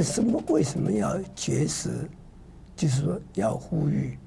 这什么？为什么要绝食？就是说要呼吁，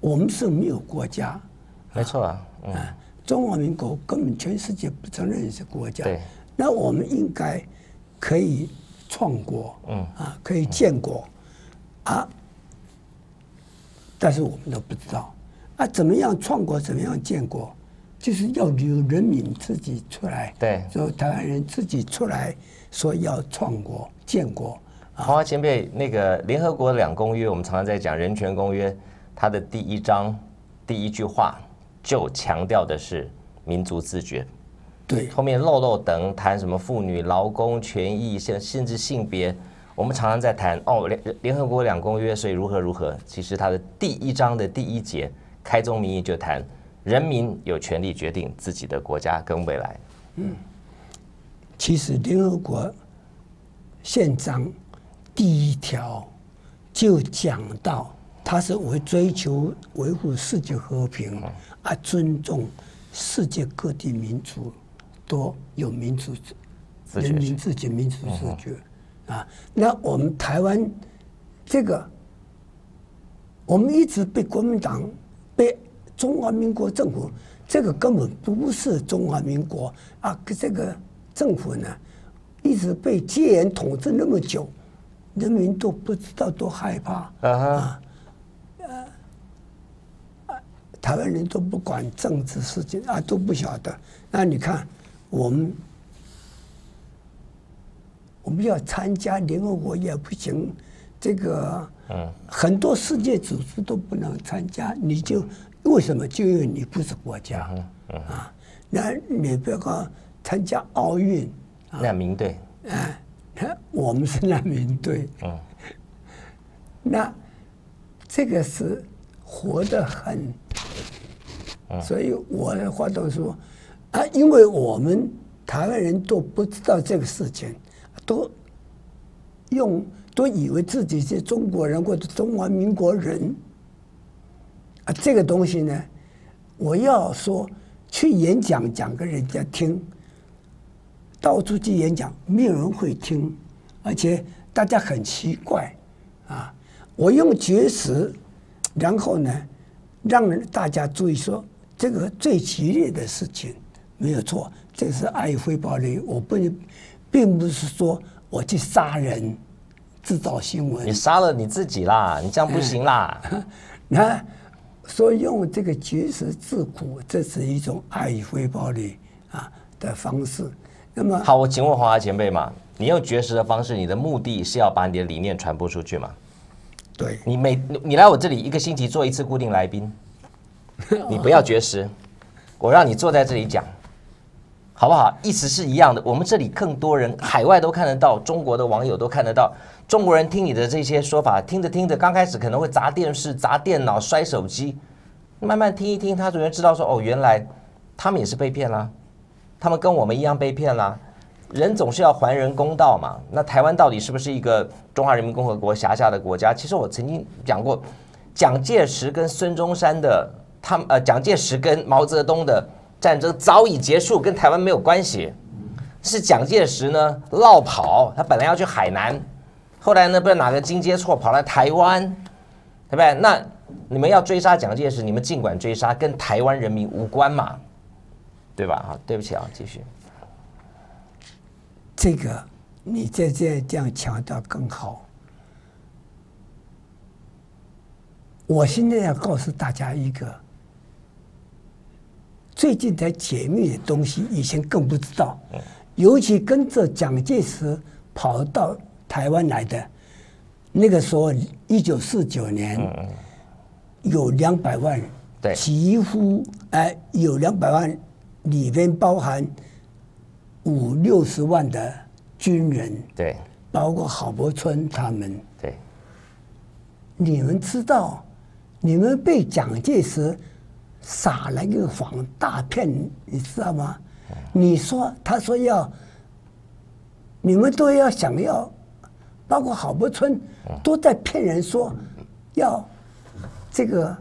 我们是没有国家，没错啊，嗯，中华民国根本全世界不承认是国家。对，那我们应该可以创国，嗯啊，可以建国啊，但是我们都不知道啊，怎么样创国，怎么样建国，就是要由人民自己出来，对，就台湾人自己出来说要创国建国。黄华前辈，那个联合国两公约，我们常常在讲人权公约，它的第一章第一句话就强调的是民族自觉。对，后面漏漏等谈什么妇女劳工权益，甚甚至性别，我们常常在谈哦联联合国两公约，所以如何如何。其实它的第一章的第一节开宗明义就谈人民有权利决定自己的国家跟未来。嗯，其实联合国宪章。第一条就讲到，他是为追求维护世界和平，啊，尊重世界各地民族都有民族人民自己民族自觉啊。那我们台湾这个，我们一直被国民党、被中华民国政府，这个根本不是中华民国啊！这个政府呢，一直被戒严统治那么久。人民都不知道多害怕啊！呃，台湾人都不管政治事情啊，都不晓得。那你看，我们我们要参加联合国也不行，这个嗯，很多世界组织都不能参加。你就为什么？就因为你不是国家啊！那你不要参加奥运，难民队啊。我们是难民队，嗯，那这个是活得很，所以我的话都说啊，因为我们台湾人都不知道这个事情，都用都以为自己是中国人或者中华民国人啊，这个东西呢，我要说去演讲讲给人家听。到处去演讲，没有人会听，而且大家很奇怪，啊！我用绝食，然后呢，让大家注意说，这个最激烈的事情没有错，这是爱回报力。我不能，并不是说我去杀人，制造新闻。你杀了你自己啦，你这样不行啦。那所以用这个绝食自苦，这是一种爱与回报率啊的方式。那么好，我请问黄华前辈嘛，你用绝食的方式，你的目的是要把你的理念传播出去吗？对，你每你来我这里一个星期做一次固定来宾，你不要绝食，我让你坐在这里讲，好不好？意思是一样的。我们这里更多人，海外都看得到，中国的网友都看得到，中国人听你的这些说法，听着听着，刚开始可能会砸电视、砸电脑、摔手机，慢慢听一听，他总然知道说，哦，原来他们也是被骗了。他们跟我们一样被骗了，人总是要还人公道嘛。那台湾到底是不是一个中华人民共和国辖下的国家？其实我曾经讲过，蒋介石跟孙中山的，他呃，蒋介石跟毛泽东的战争早已结束，跟台湾没有关系。是蒋介石呢落跑，他本来要去海南，后来呢不知道哪个金接错跑来台湾，对不对？那你们要追杀蒋介石，你们尽管追杀，跟台湾人民无关嘛。对吧？好，对不起啊，继续。这个你在这这样强调更好。我现在要告诉大家一个最近才解密的东西，以前更不知道。尤其跟着蒋介石跑到台湾来的，那个时候一九四九年，有两百万，对，几乎哎有两百万。里边包含五六十万的军人，对，包括郝柏村他们，对。你们知道，你们被蒋介石撒了一个谎大骗，你知道吗？你说他说要，你们都要想要，包括郝柏村都在骗人说要这个。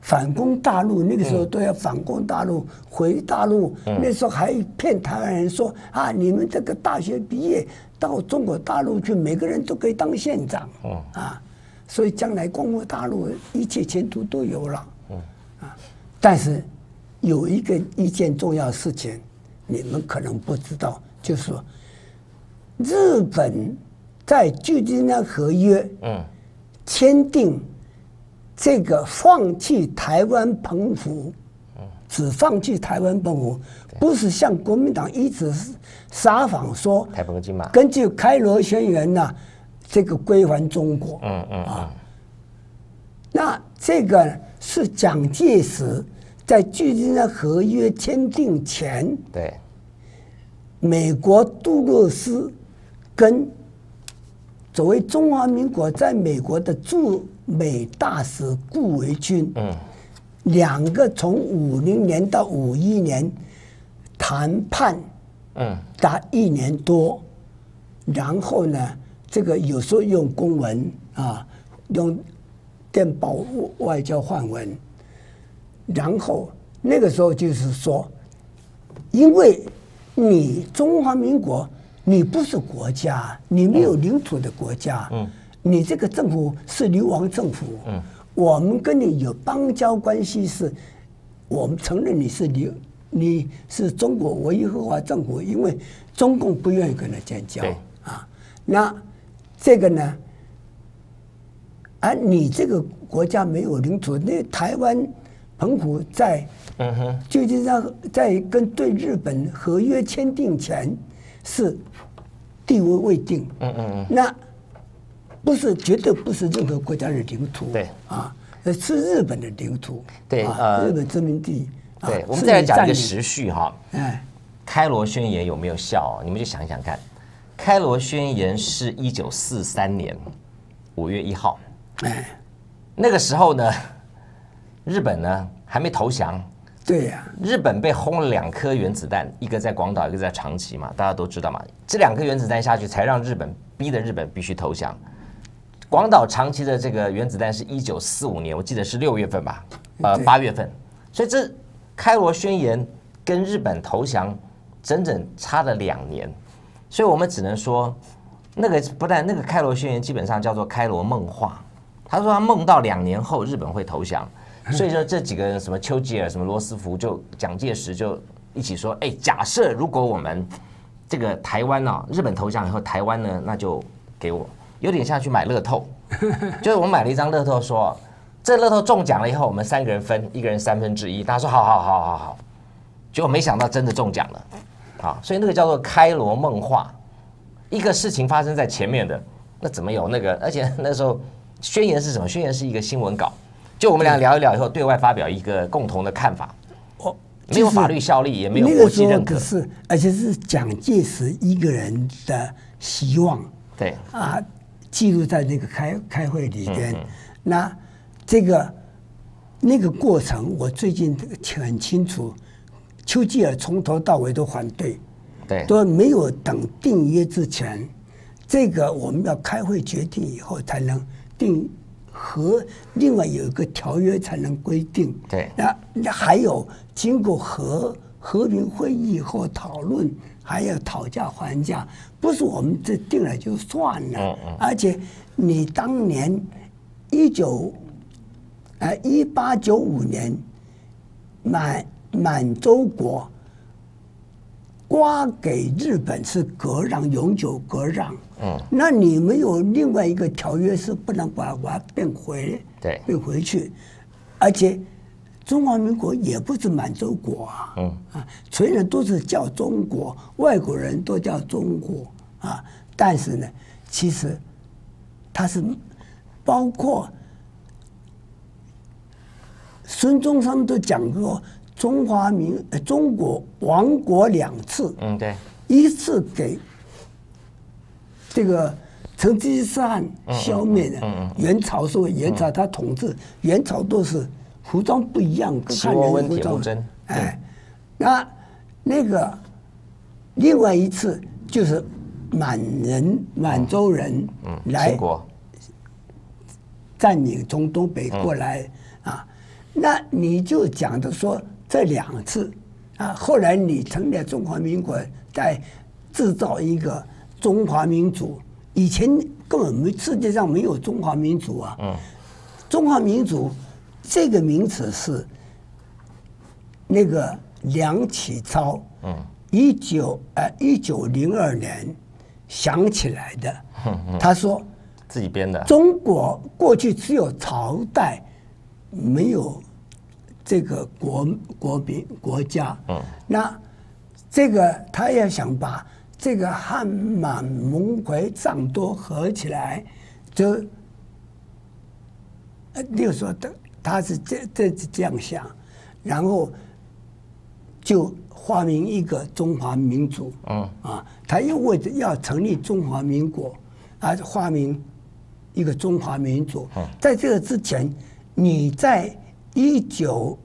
反攻大陆，那个时候都要反攻大陆，回大陆。那时候还骗台湾人说啊，你们这个大学毕业到中国大陆去，每个人都可以当县长，嗯啊，所以将来光复大陆一切前途都有了，嗯。啊，但是有一个一件重要事情，你们可能不知道，就是说日本在旧金山合约，嗯，签订这个放弃台湾澎湖。只放弃台湾澎湖，不是像国民党一直撒谎说台澎金马，根据开罗宣言呐，这个归还中国。嗯嗯啊，那这个是蒋介石在距离的合约签订前，对，美国杜勒斯跟作为中华民国在美国的驻美大使顾维钧，嗯。两个从五零年到五一年谈判，嗯，达一年多，然后呢，这个有时候用公文啊，用电报外交换文，然后那个时候就是说，因为你中华民国，你不是国家，你没有领土的国家，嗯，你这个政府是流亡政府，嗯。我们跟你有邦交关系，是我们承认你是流你是中国唯一合法政府，因为中共不愿意跟他建交啊。那这个呢？而你这个国家没有领土，那台湾澎湖在嗯哼，旧金山在跟对日本合约签订前是地位未定。嗯嗯嗯。那。不是，绝对不是任何国家的领土。对啊，是日本的领土。对啊，日本殖民地。对，我们再来讲一个时序哈。哎，开罗宣言有没有效？你们就想想看。开罗宣言是一九四三年五月一号。哎，那个时候呢，日本呢还没投降。对呀。日本被轰了两颗原子弹，一个在广岛，一个在长崎嘛，大家都知道嘛。这两颗原子弹下去，才让日本逼得日本必须投降。广岛长期的这个原子弹是一九四五年，我记得是六月份吧，呃八月份，所以这开罗宣言跟日本投降整整差了两年，所以我们只能说，那个不但那个开罗宣言基本上叫做开罗梦话，他说他梦到两年后日本会投降，所以说这几个人什么丘吉尔什么罗斯福就蒋介石就一起说，哎，假设如果我们这个台湾呢，日本投降以后台湾呢，那就给我。有点像去买乐透，就是我们买了一张乐透，说这乐透中奖了以后，我们三个人分，一个人三分之一。他说好好好好好，结果没想到真的中奖了，啊，所以那个叫做开罗梦话，一个事情发生在前面的，那怎么有那个？而且那时候宣言是什么？宣言是一个新闻稿，就我们俩聊一聊以后，对外发表一个共同的看法，哦，没有法律效力，也没有国际认可，是而且是蒋介石一个人的希望，对啊。记录在那个开开会里边，那这个那个过程，我最近很清楚。丘吉尔从头到尾都反对，对，都没有等定约之前，这个我们要开会决定以后才能定和另外有一个条约才能规定，对，那那还有经过和和平会议后讨论。还要讨价还价，不是我们这定了就算了。嗯嗯。而且你当年一九，呃一八九五年，满满洲国瓜给日本是割让，永久割让。嗯。那你没有另外一个条约是不能把瓜变回，对，变回去，而且。中华民国也不是满洲国啊，嗯。啊，虽然都是叫中国，外国人都叫中国啊，但是呢，其实它是包括孙中山都讲过，中华民呃中国亡国两次，嗯对，一次给这个成吉思汗消灭的，元朝是元朝他统治，元朝都是。服装不一样，各看人服装。哎，那那个另外一次就是满人、满洲人来占领，从东北过来啊。那你就讲的说这两次啊，后来你成立中华民国，在制造一个中华民族，以前根本没世界上没有中华民族啊。嗯，中华民族这个名词是那个梁启超，嗯，一九呃一九零二年想起来的。他说自己编的。中国过去只有朝代，没有这个国国民国家。嗯，那这个他也想把。这个汉满蒙回藏都合起来，就，呃，例如说，他他是这这这样想，然后就发明一个中华民族，嗯，啊，他又为着要成立中华民国，而，发明一个中华民族。在这个之前，你在一九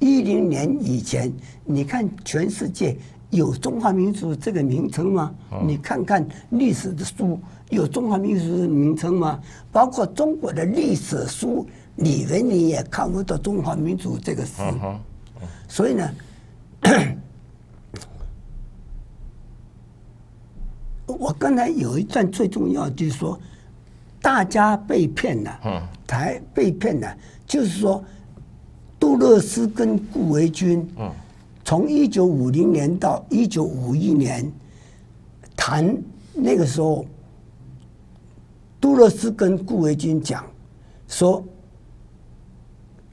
一零年以前，你看全世界。有中华民族这个名称吗？你看看历史的书，有中华民族的名称吗？包括中国的历史书里面，你也看不到中华民族这个词。所以呢，我刚才有一段最重要，就是说大家被骗了，才被骗了，就是说杜勒斯跟顾维钧。从一九五零年到一九五一年，谈那个时候，杜勒斯跟顾维钧讲说，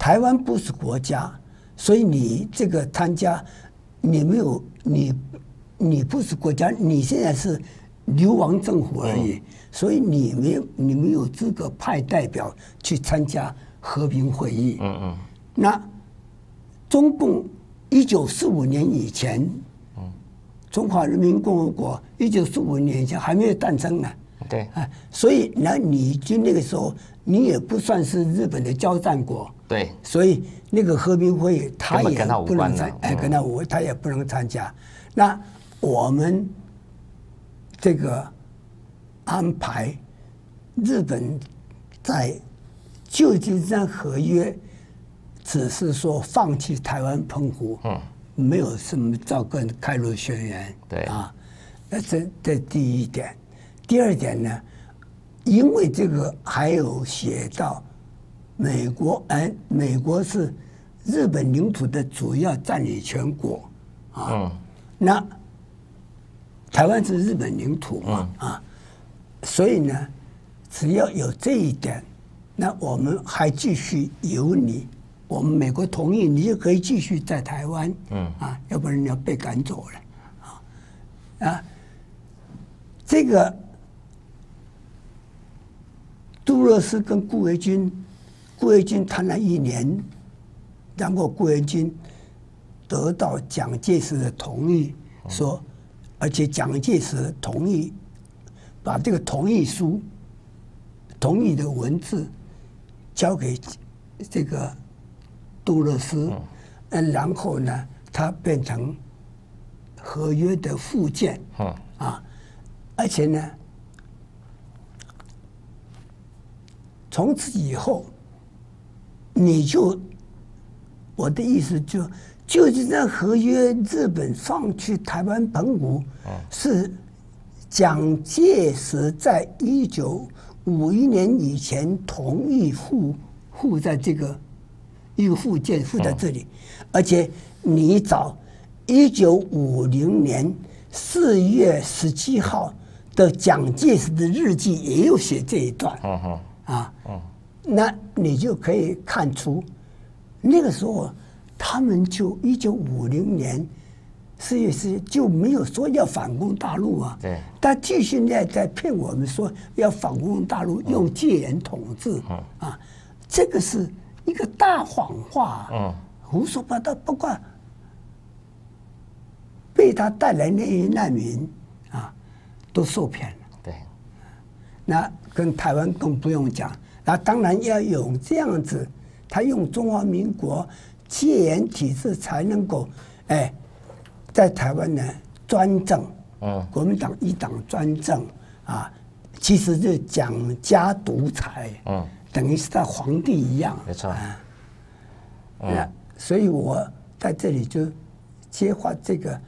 台湾不是国家，所以你这个参加，你没有你，你不是国家，你现在是流亡政府而已，所以你没有你没有资格派代表去参加和平会议。嗯嗯，那中共。一九四五年以前，中华人民共和国一九四五年以前还没有诞生呢。对，啊，所以那你就那个时候，你也不算是日本的交战国。对，所以那个和平会议他也不能参，哎，跟他无，他也不能参加。那我们这个安排日本在旧金山合约。只是说放弃台湾澎湖，嗯，没有什么照跟开罗宣言，对啊，那这这第一点，第二点呢，因为这个还有写到美国，哎，美国是日本领土的主要占领全国，啊，嗯，那台湾是日本领土嘛，啊，所以呢，只要有这一点，那我们还继续有你。我们美国同意，你就可以继续在台湾，嗯啊，要不然你要被赶走了，啊啊，这个杜勒斯跟顾维钧，顾维钧谈了一年，然后顾维钧得到蒋介石的同意，说，而且蒋介石同意把这个同意书、同意的文字交给这个。杜勒斯，嗯，然后呢，它变成合约的附件，啊，而且呢，从此以后，你就我的意思就就是在合约，日本放弃台湾澎湖，是蒋介石在一九五一年以前同意附附在这个。一个附件附在这里，而且你找一九五零年四月十七号的蒋介石的日记也有写这一段，啊，那你就可以看出那个时候他们就一九五零年四月十就没有说要反攻大陆啊，对，但继续在在骗我们说要反攻大陆，用戒严统治，啊，这个是。一个大谎话，嗯，胡说八道，不过被他带来那些难民啊，都受骗了。对，那跟台湾更不用讲，那当然要有这样子，他用中华民国戒严体制才能够，哎，在台湾呢专政，嗯，国民党一党专政啊，其实是蒋家独裁，嗯。等于是他皇帝一样，没错。啊那所以我在这里就接话这个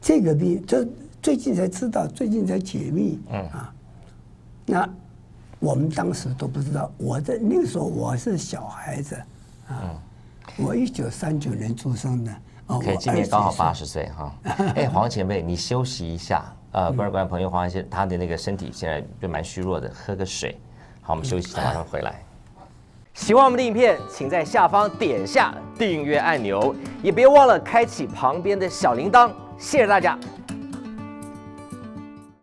这个病，就最近才知道，最近才解密。嗯啊，那我们当时都不知道。我在那个时候我是小孩子啊，我一九三九年出生的。OK，今年刚好八十岁哈。哎，黄前辈，你休息一下。呃，观众朋友，黄先他的那个身体现在就蛮虚弱的，喝个水。好，我们休息一下，马上回来。喜欢我们的影片，请在下方点下订阅按钮，也别忘了开启旁边的小铃铛。谢谢大家。